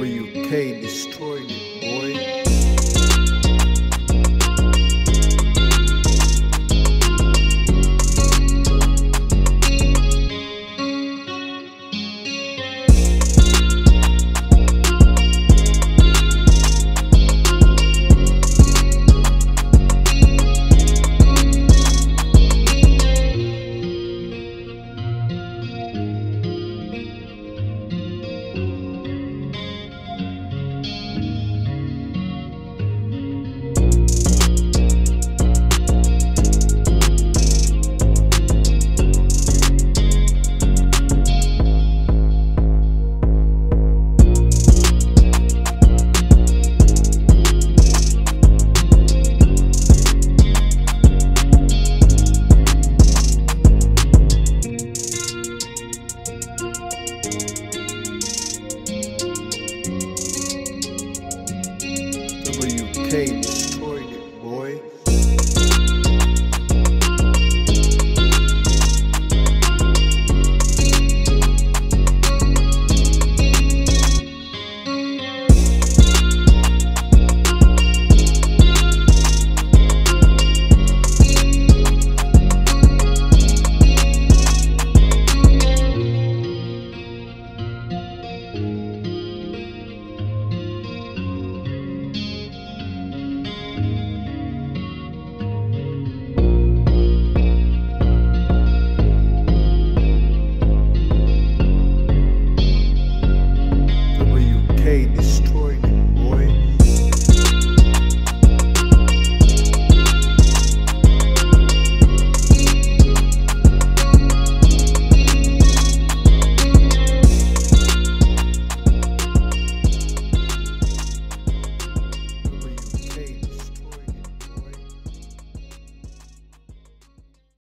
Labor UK destroyed it. arcade.